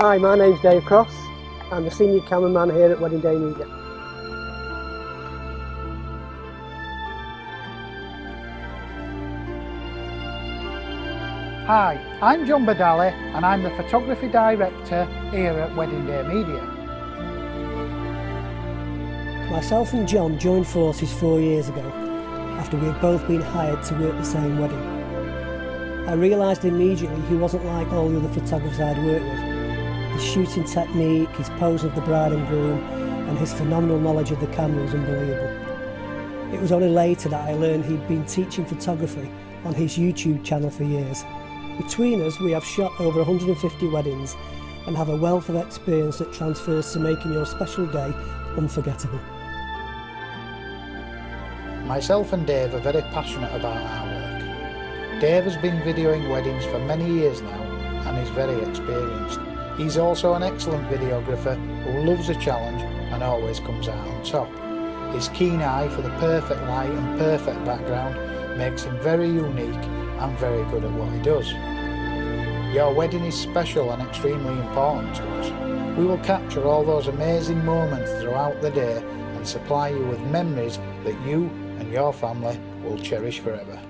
Hi, my name's Dave Cross. I'm the senior cameraman here at Wedding Day Media. Hi, I'm John Badali and I'm the photography director here at Wedding Day Media. Myself and John joined forces four years ago after we had both been hired to work the same wedding. I realised immediately he wasn't like all the other photographers I'd worked with. His shooting technique, his pose of the bride and groom, and his phenomenal knowledge of the camera was unbelievable. It was only later that I learned he'd been teaching photography on his YouTube channel for years. Between us, we have shot over 150 weddings and have a wealth of experience that transfers to making your special day unforgettable. Myself and Dave are very passionate about our work. Dave has been videoing weddings for many years now and is very experienced. He's also an excellent videographer who loves a challenge and always comes out on top. His keen eye for the perfect light and perfect background makes him very unique and very good at what he does. Your wedding is special and extremely important to us. We will capture all those amazing moments throughout the day and supply you with memories that you and your family will cherish forever.